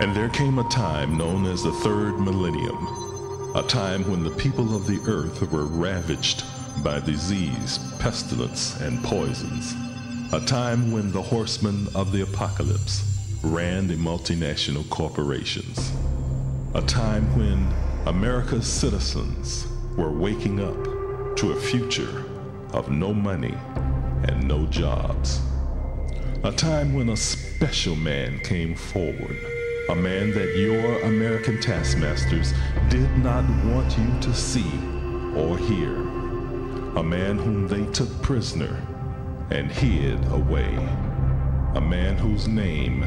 And there came a time known as the third millennium, a time when the people of the earth were ravaged by disease, pestilence, and poisons, a time when the horsemen of the apocalypse ran the multinational corporations, a time when America's citizens were waking up to a future of no money and no jobs. A time when a special man came forward, a man that your American taskmasters did not want you to see or hear, a man whom they took prisoner and hid away, a man whose name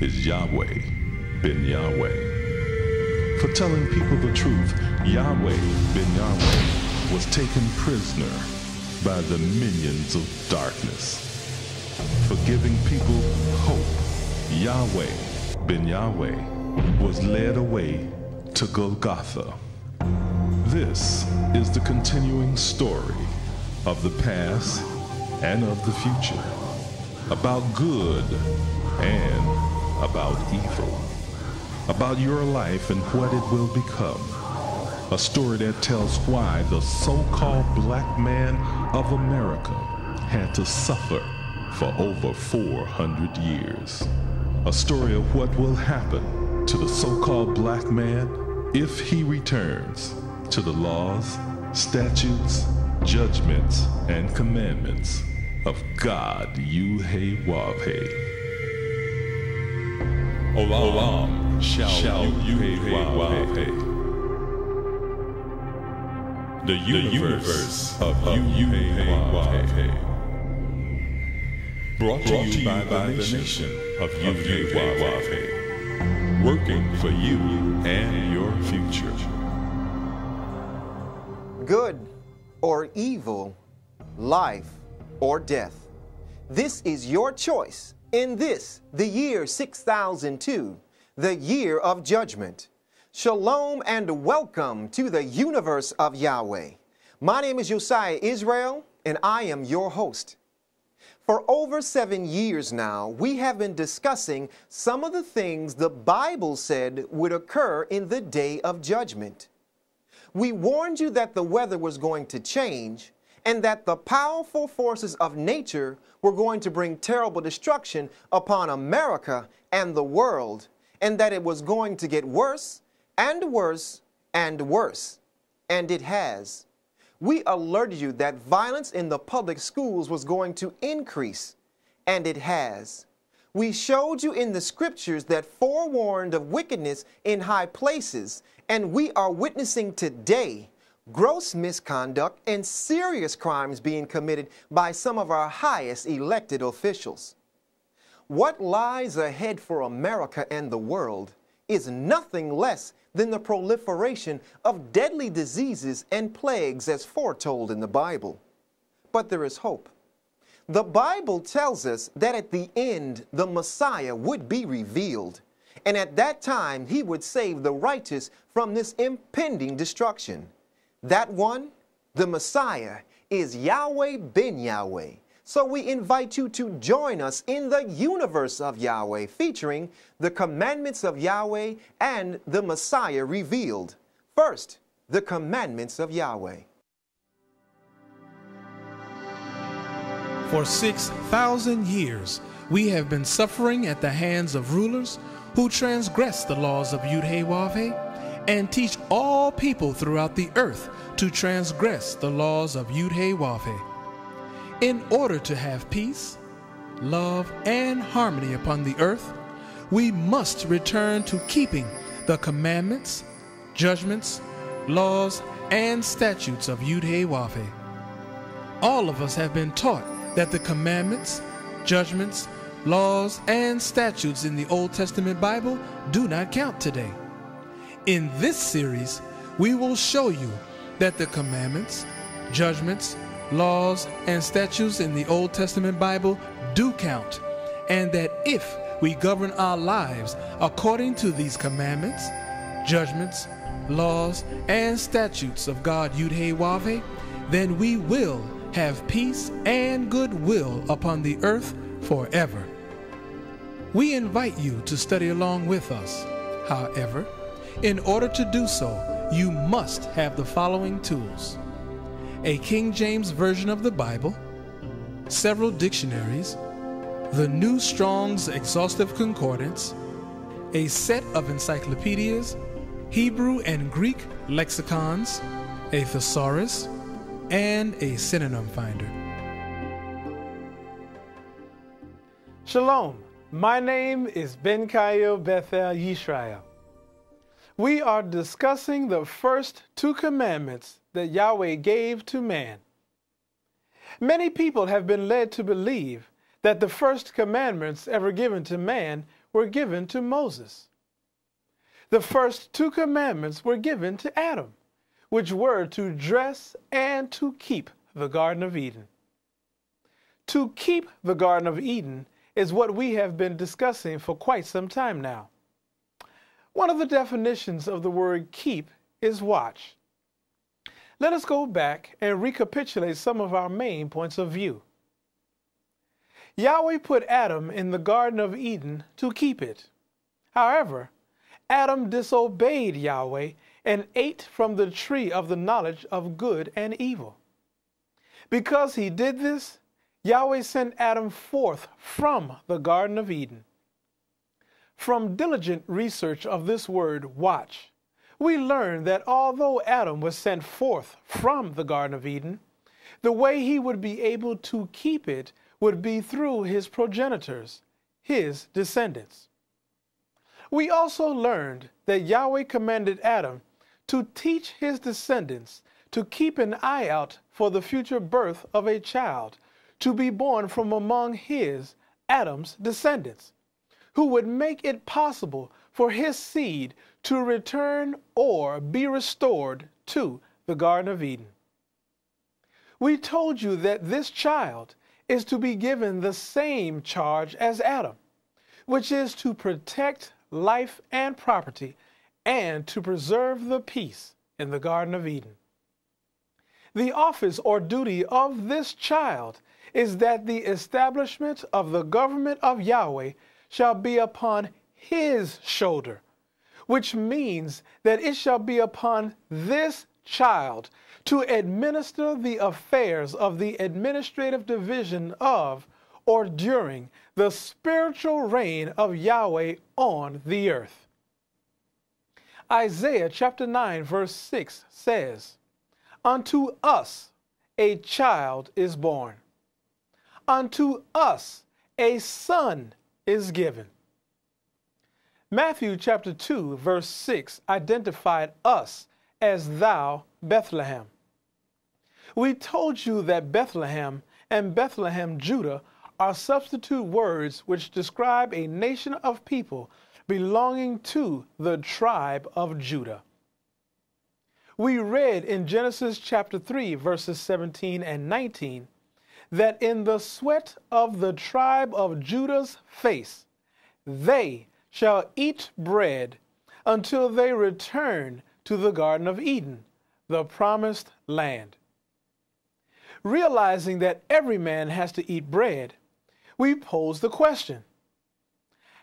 is Yahweh ben Yahweh. For telling people the truth, Yahweh ben Yahweh was taken prisoner by the minions of darkness. For giving people hope, Yahweh ben Yahweh was led away to Golgotha. This is the continuing story of the past and of the future, about good and about evil, about your life and what it will become. A story that tells why the so-called black man of America had to suffer for over 400 years. A story of what will happen to the so-called black man if he returns to the laws, statutes, judgments, and commandments of God Yuhewave. Olam shall, shall Yuhewave. The universe, of Yuhewave. Brought to you by the nation of Yuhewave. Working for you and your future. good or evil, life or death. This is your choice in this, the year 6002, the year of judgment. Shalom and welcome to the universe of Yahweh. My name is Josiah Israel, and I am your host. For over seven years now, we have been discussing some of the things the Bible said would occur in the day of judgment. We warned you that the weather was going to change and that the powerful forces of nature were going to bring terrible destruction upon America and the world, and that it was going to get worse and worse and worse. And it has. We alerted you that violence in the public schools was going to increase, and it has. We showed you in the scriptures that forewarned of wickedness in high places, and we are witnessing today gross misconduct and serious crimes being committed by some of our highest elected officials. What lies ahead for America and the world is nothing less than the proliferation of deadly diseases and plagues as foretold in the Bible. But there is hope. The Bible tells us that at the end the Messiah would be revealed, and at that time he would save the righteous from this impending destruction. That one, the Messiah, is Yahweh ben Yahweh. So we invite you to join us in the universe of Yahweh, featuring the commandments of Yahweh and the Messiah revealed. First, the commandments of Yahweh. For 6,000 years, we have been suffering at the hands of rulers who transgress the laws of Yud-Heh-Wav-Heh and teach all people throughout the earth to transgress the laws of Yud-Heh-Wav-Heh. In order to have peace, love, and harmony upon the earth, we must return to keeping the commandments, judgments, laws, and statutes of Yud-Heh-Wav-Heh. All of us have been taught that the commandments, judgments, laws, and statutes in the Old Testament Bible do not count today. In this series, we will show you that the commandments, judgments, laws, and statutes in the Old Testament Bible do count, and that if we govern our lives according to these commandments, judgments, laws, and statutes of God Yud-Heh-Wav-Heh, then we will have peace and goodwill upon the earth forever. We invite you to study along with us. However, in order to do so, you must have the following tools a King James Version of the Bible, several dictionaries, the New Strong's Exhaustive Concordance, a set of encyclopedias, Hebrew and Greek lexicons, a thesaurus, and a synonym finder. Shalom. My name is Ben Kayo Bethel Yisrael. We are discussing the first two commandments that Yahweh gave to man. Many people have been led to believe that the first commandments ever given to man were given to Moses. The first two commandments were given to Adam, which were to dress and to keep the Garden of Eden. To keep the Garden of Eden is what we have been discussing for quite some time now. One of the definitions of the word keep is watch. Let us go back and recapitulate some of our main points of view. Yahweh put Adam in the Garden of Eden to keep it. However, Adam disobeyed Yahweh and ate from the tree of the knowledge of good and evil. Because he did this, Yahweh sent Adam forth from the Garden of Eden. From diligent research of this word, watch, we learn that although Adam was sent forth from the Garden of Eden, the way he would be able to keep it would be through his progenitors, his descendants. We also learned that Yahweh commanded Adam to teach his descendants to keep an eye out for the future birth of a child to be born from among his, Adam's, descendants, who would make it possible for his seed to return or be restored to the Garden of Eden. We told you that this child is to be given the same charge as Adam, which is to protect life and property and to preserve the peace in the Garden of Eden. The office or duty of this child is that the establishment of the government of Yahweh shall be upon his shoulder, which means that it shall be upon this child to administer the affairs of the administrative division of or during the spiritual reign of Yahweh on the earth. Isaiah chapter 9, verse 6 says, Unto us a child is born, unto us a son is given. Matthew chapter 2, verse 6 identified us as thou, Bethlehem. We told you that Bethlehem and Bethlehem, Judah, are substitute words which describe a nation of people belonging to the tribe of Judah. We read in Genesis chapter 3, verses 17 and 19, that in the sweat of the tribe of Judah's face, they shall eat bread until they return to the Garden of Eden, the promised land. Realizing that every man has to eat bread, we pose the question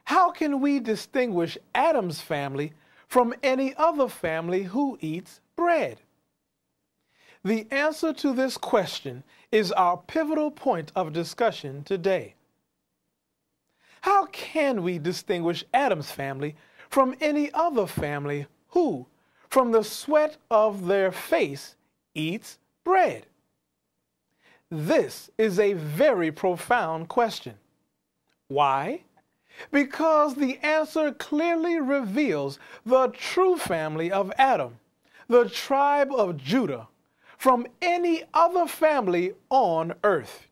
How can we distinguish Adam's family from any other family who eats bread? The answer to this question is our pivotal point of discussion today. How can we distinguish Adam's family from any other family who, from the sweat of their face, eats bread? This is a very profound question. Why? Because the answer clearly reveals the true family of Adam, the tribe of Judah, from any other family on earth.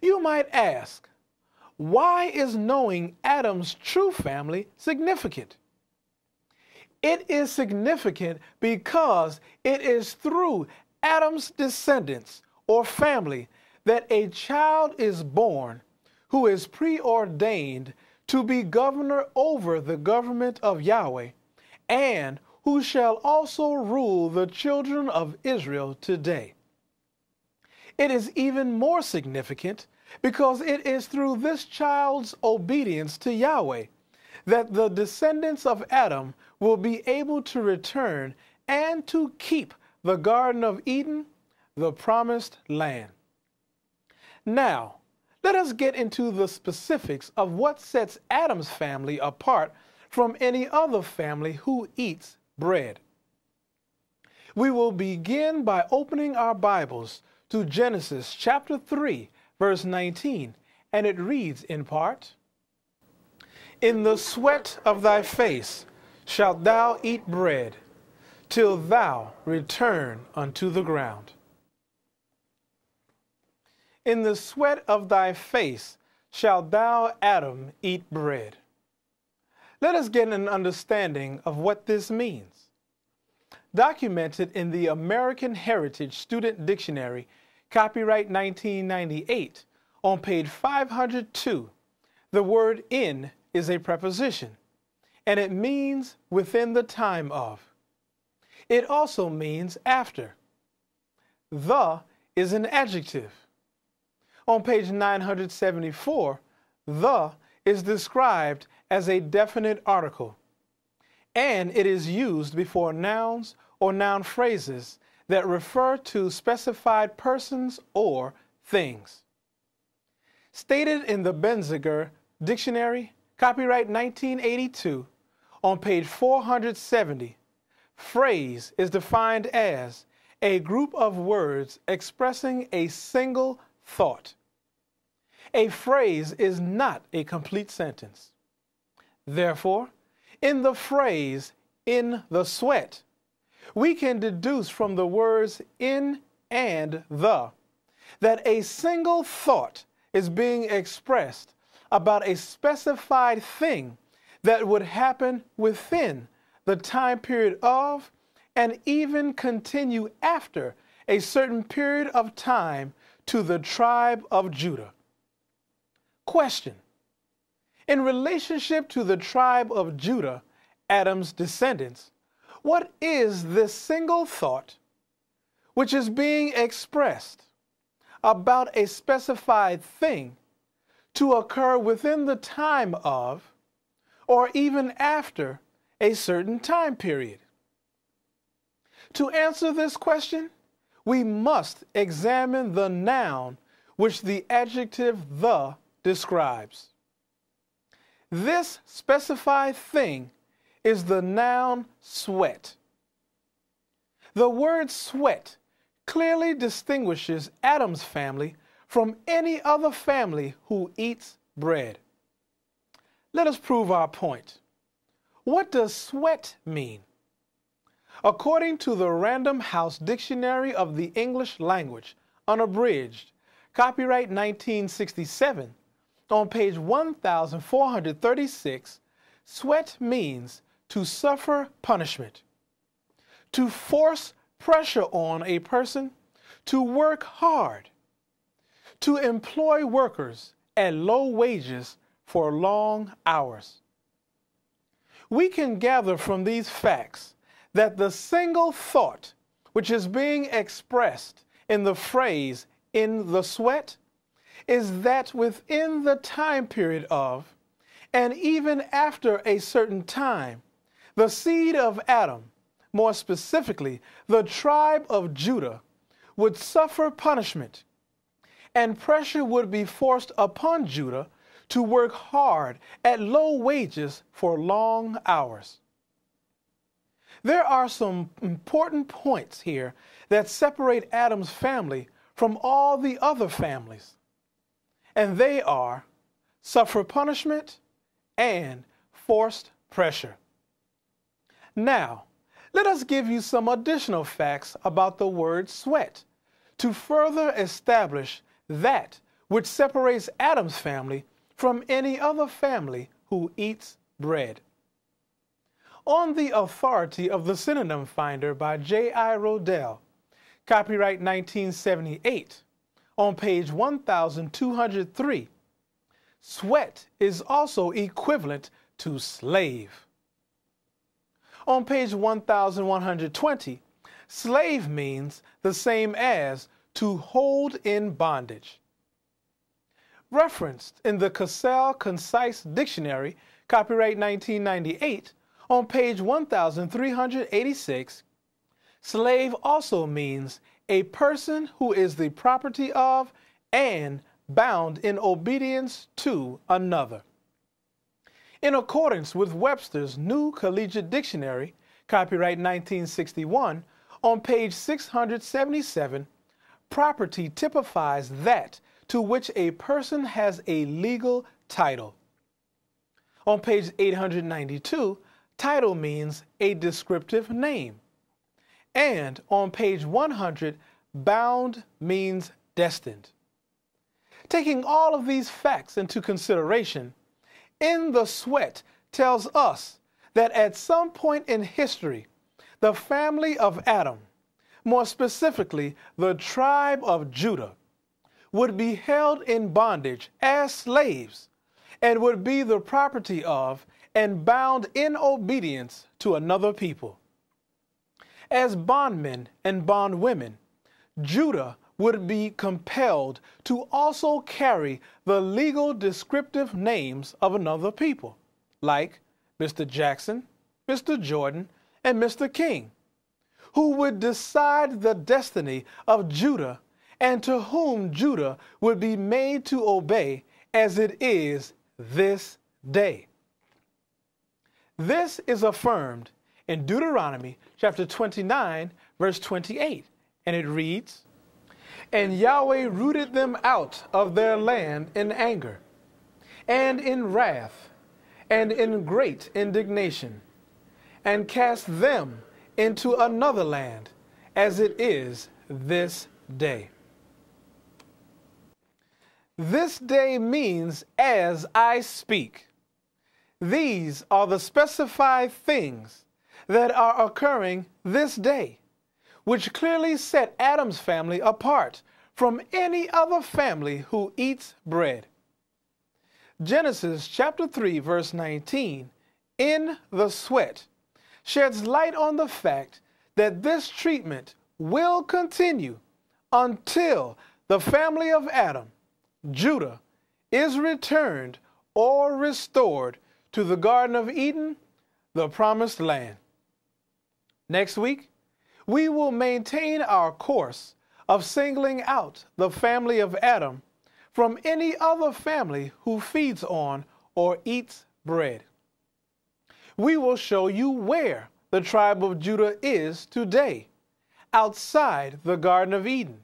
You might ask, why is knowing Adam's true family significant? It is significant because it is through Adam's descendants or family that a child is born who is preordained to be governor over the government of Yahweh, and who shall also rule the children of Israel today. It is even more significant because it is through this child's obedience to Yahweh that the descendants of Adam will be able to return and to keep the Garden of Eden, the promised land. Now, let us get into the specifics of what sets Adam's family apart from any other family who eats bread. We will begin by opening our Bibles to Genesis chapter 3, verse 19, and it reads in part In the sweat of thy face shalt thou eat bread, till thou return unto the ground. In the sweat of thy face shalt thou, Adam, eat bread. Let us get an understanding of what this means. Documented in the American Heritage Student Dictionary, copyright 1998, on page 502, the word in is a preposition, and it means within the time of. It also means after. The is an adjective. On page 974, the is described as a definite article, and it is used before nouns or noun phrases that refer to specified persons or things. Stated in the Benziger Dictionary, copyright 1982, on page 470, phrase is defined as a group of words expressing a single thought. A phrase is not a complete sentence. Therefore, in the phrase, in the sweat, we can deduce from the words in and the that a single thought is being expressed about a specified thing that would happen within the time period of and even continue after a certain period of time to the tribe of Judah. Question in relationship to the tribe of Judah, Adam's descendants, what is this single thought which is being expressed about a specified thing to occur within the time of or even after a certain time period? To answer this question, we must examine the noun which the adjective the describes. This specified thing is the noun sweat. The word sweat clearly distinguishes Adam's family from any other family who eats bread. Let us prove our point. What does sweat mean? According to the Random House Dictionary of the English Language, unabridged, copyright 1967, on page 1436, sweat means to suffer punishment, to force pressure on a person, to work hard, to employ workers at low wages for long hours. We can gather from these facts that the single thought which is being expressed in the phrase in the sweat is that within the time period of, and even after a certain time, the seed of Adam, more specifically, the tribe of Judah, would suffer punishment, and pressure would be forced upon Judah to work hard at low wages for long hours. There are some important points here that separate Adam's family from all the other families and they are suffer punishment and forced pressure. Now, let us give you some additional facts about the word sweat to further establish that which separates Adam's family from any other family who eats bread. On the authority of the Synonym Finder by J.I. Rodale, copyright 1978, on page 1203. Sweat is also equivalent to slave. On page 1120, slave means the same as to hold in bondage. referenced in the Cassell Concise Dictionary, copyright 1998, on page 1386, slave also means a person who is the property of and bound in obedience to another. In accordance with Webster's New Collegiate Dictionary, copyright 1961, on page 677, property typifies that to which a person has a legal title. On page 892, title means a descriptive name. And on page 100, bound means destined. Taking all of these facts into consideration, In the Sweat tells us that at some point in history, the family of Adam, more specifically the tribe of Judah, would be held in bondage as slaves and would be the property of and bound in obedience to another people. As bondmen and bondwomen, Judah would be compelled to also carry the legal descriptive names of another people, like Mr. Jackson, Mr. Jordan, and Mr. King, who would decide the destiny of Judah and to whom Judah would be made to obey as it is this day. This is affirmed in Deuteronomy chapter 29, verse 28, and it reads, And Yahweh rooted them out of their land in anger, and in wrath, and in great indignation, and cast them into another land, as it is this day. This day means as I speak. These are the specified things that are occurring this day, which clearly set Adam's family apart from any other family who eats bread. Genesis chapter 3, verse 19, in the sweat, sheds light on the fact that this treatment will continue until the family of Adam Judah is returned or restored to the Garden of Eden, the promised land. Next week, we will maintain our course of singling out the family of Adam from any other family who feeds on or eats bread. We will show you where the tribe of Judah is today, outside the Garden of Eden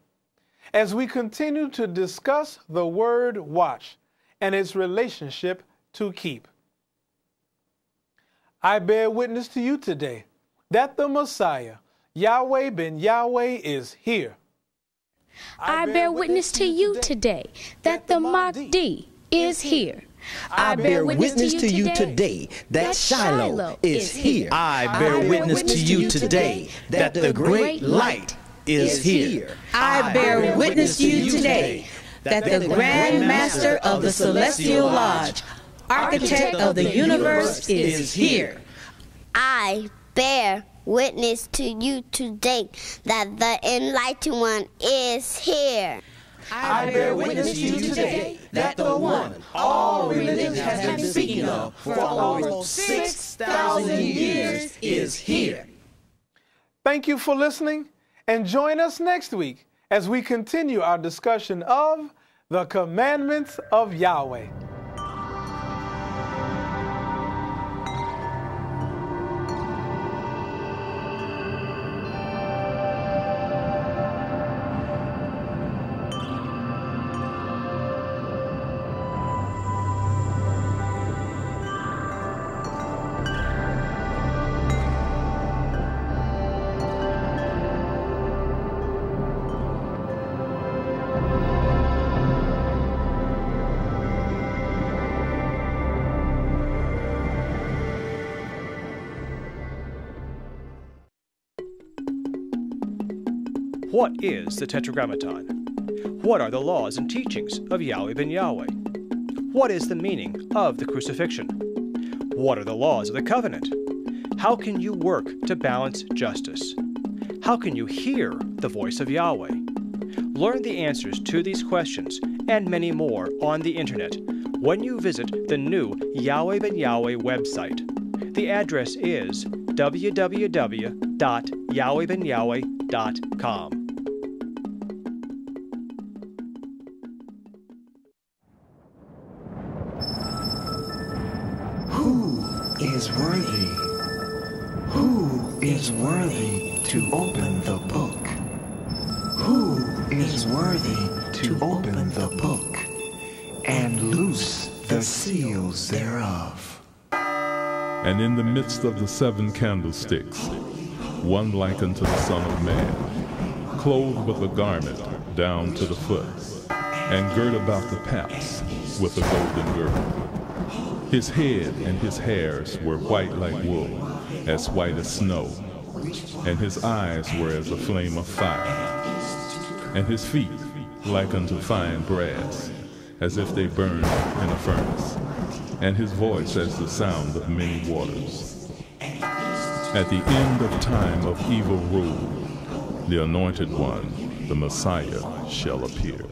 as we continue to discuss the word watch and its relationship to keep. I bear witness to you today that the Messiah, Yahweh ben Yahweh, is here. I bear witness to you today that the Mahdi is here. I bear witness to you today that Shiloh is here. I bear witness to you today that the great light is here. I bear witness to you today that the Grand Master of the Celestial Lodge, Architect of the universe, is here. I bear witness to you today that the Enlightened One is here. I bear witness to you today that the one all religions have been speaking of for almost 6,000 years is here. Thank you for listening and join us next week as we continue our discussion of the commandments of Yahweh. What is the Tetragrammaton? What are the laws and teachings of Yahweh ben Yahweh? What is the meaning of the crucifixion? What are the laws of the covenant? How can you work to balance justice? How can you hear the voice of Yahweh? Learn the answers to these questions and many more on the internet when you visit the new Yahweh Ben Yahweh website. The address is www.yahwehbenyahweh.com. is worthy? Who is worthy to open the book? Who is worthy to open the book and loose the seals thereof? And in the midst of the seven candlesticks, one like unto the Son of Man, clothed with a garment down to the foot, and girt about the paps with a golden girdle. His head and his hairs were white like wool, as white as snow, and his eyes were as a flame of fire, and his feet like unto fine brass, as if they burned in a furnace, and his voice as the sound of many waters. At the end of time of evil rule, the anointed one, the Messiah, shall appear.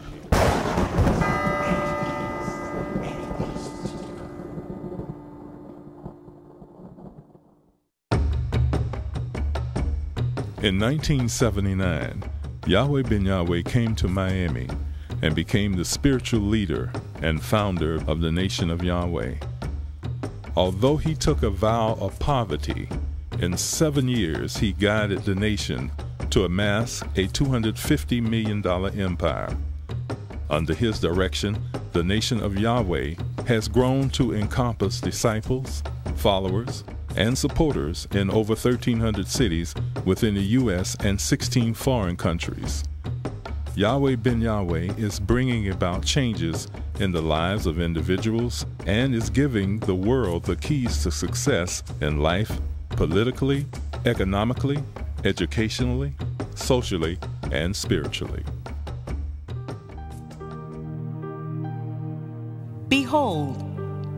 In 1979, Yahweh Ben Yahweh came to Miami and became the spiritual leader and founder of the Nation of Yahweh. Although he took a vow of poverty, in seven years he guided the nation to amass a $250 million empire. Under his direction, the Nation of Yahweh has grown to encompass disciples, followers, and supporters in over 1,300 cities within the U.S. and 16 foreign countries. Yahweh Ben Yahweh is bringing about changes in the lives of individuals and is giving the world the keys to success in life, politically, economically, educationally, socially, and spiritually. Behold,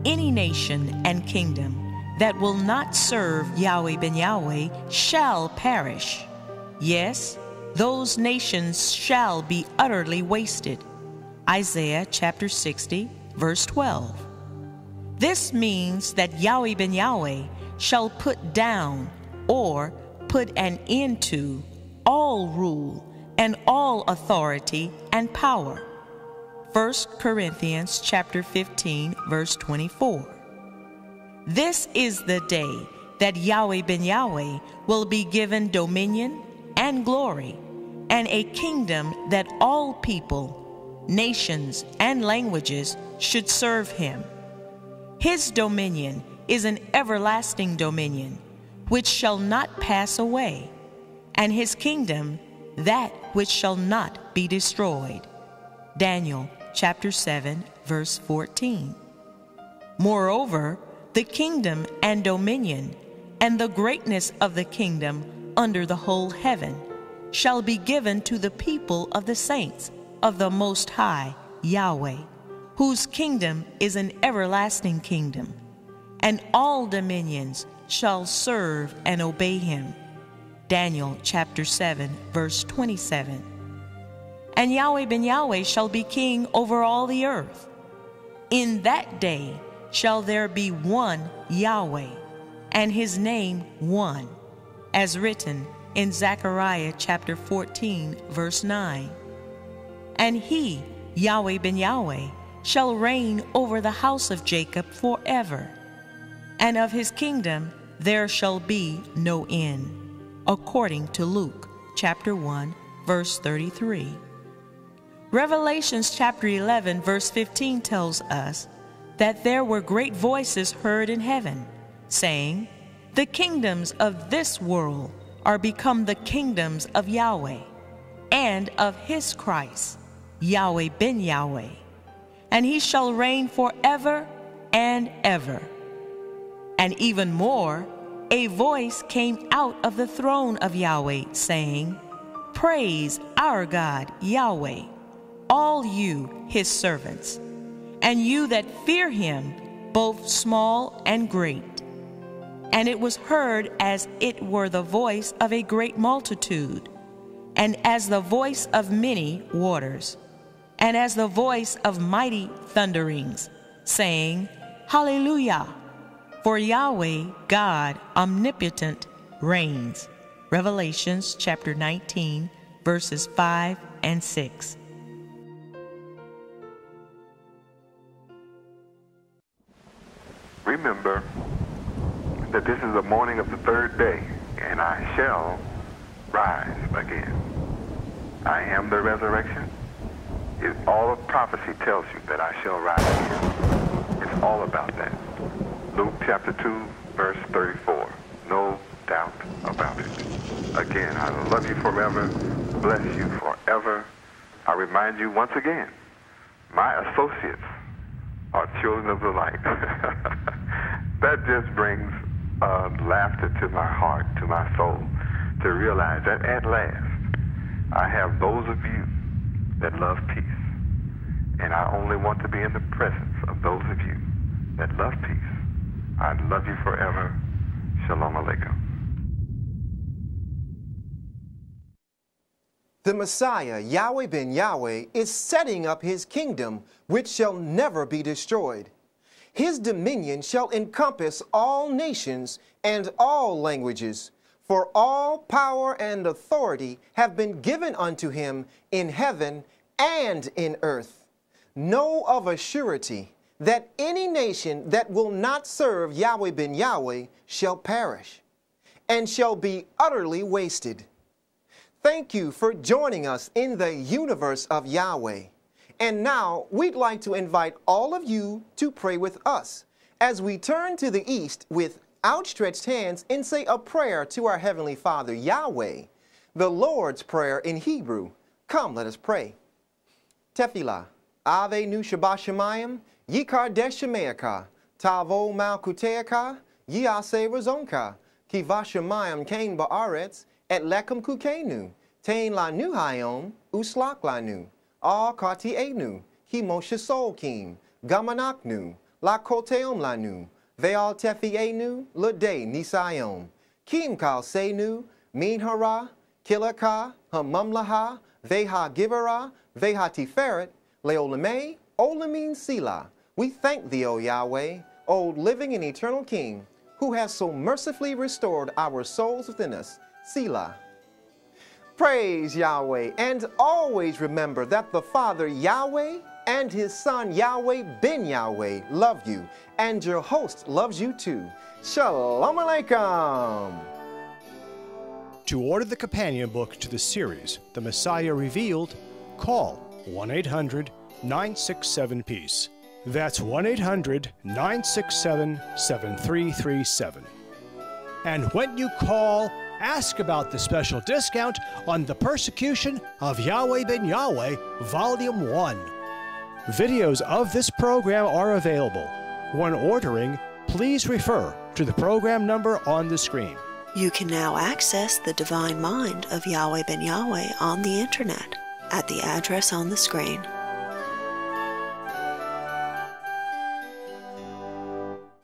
any nation and kingdom that will not serve Yahweh ben Yahweh shall perish. Yes, those nations shall be utterly wasted. Isaiah chapter 60, verse 12. This means that Yahweh ben Yahweh shall put down or put an end to all rule and all authority and power. 1 Corinthians chapter 15 verse 24. This is the day that Yahweh ben Yahweh will be given dominion and glory, and a kingdom that all people, nations, and languages should serve him. His dominion is an everlasting dominion, which shall not pass away, and his kingdom that which shall not be destroyed. Daniel chapter 7, verse 14. Moreover, the kingdom and dominion, and the greatness of the kingdom under the whole heaven, shall be given to the people of the saints of the Most High, Yahweh, whose kingdom is an everlasting kingdom, and all dominions shall serve and obey him. Daniel chapter 7, verse 27. And Yahweh ben Yahweh shall be king over all the earth. In that day, shall there be one Yahweh, and his name one, as written in Zechariah chapter 14, verse 9. And he, Yahweh ben Yahweh, shall reign over the house of Jacob forever, and of his kingdom there shall be no end, according to Luke chapter 1, verse 33. Revelations chapter 11, verse 15 tells us that there were great voices heard in heaven, saying, The kingdoms of this world are become the kingdoms of Yahweh and of his Christ, Yahweh ben Yahweh, and he shall reign forever and ever. And even more, a voice came out of the throne of Yahweh, saying, Praise our God, Yahweh, all you, his servants and you that fear him, both small and great. And it was heard as it were the voice of a great multitude, and as the voice of many waters. and as the voice of mighty thunderings, saying, Hallelujah! For Yahweh, God omnipotent, reigns. Revelations chapter 19, verses 5 and 6. Remember that this is the morning of the third day, and I shall rise again. I am the resurrection. It, all of prophecy tells you that I shall rise again. It's all about that. Luke chapter 2, verse 34. No doubt about it. Again, I love you forever, bless you forever. I remind you once again, my associates are children of the light. that just brings uh, laughter to my heart, to my soul, to realize that at last I have those of you that love peace. And I only want to be in the presence of those of you that love peace. I love you forever. Shalom Aleichem. The Messiah, Yahweh ben Yahweh, is setting up his kingdom, which shall never be destroyed. His dominion shall encompass all nations and all languages, for all power and authority have been given unto him in heaven and in earth. Know of a surety that any nation that will not serve Yahweh ben Yahweh shall perish and shall be utterly wasted. Thank you for joining us in the universe of Yahweh. And now we'd like to invite all of you to pray with us as we turn to the east with outstretched hands and say a prayer to our Heavenly Father, Yahweh, the Lord's Prayer in Hebrew. Come, let us pray. Tefillah, Ave Nu Shabbat Yikar Deshemeaka, Tavo Malkuteaka, Yase Razonka, Kivashemayim Kain Baaretz, Et Lekum Kukenu, Tain La Nu Hayom, Uslak La Nu, Al Kati Enu, Himo Shasol Kim, Gamanaknu, La Koteom La Nu, Veal Tefienu, Lade Nisayom, Kim Kal Senu, Min Hara, Kilaka, Hamumlaha, Veha Givera, Veha Tiferet, Leolame, Olamin Sila. We thank thee, O Yahweh, O living and eternal King, who has so mercifully restored our souls within us. Selah. Praise Yahweh, and always remember that the Father Yahweh and his Son Yahweh ben Yahweh love you, and your host loves you too. Shalom Aleichem. To order the companion book to the series, The Messiah Revealed, call 1 800 967 Peace. That's 1 800 967 7337. And when you call, ask about the special discount on The Persecution of Yahweh ben Yahweh, Volume 1. Videos of this program are available. When ordering, please refer to the program number on the screen. You can now access the divine mind of Yahweh ben Yahweh on the internet at the address on the screen.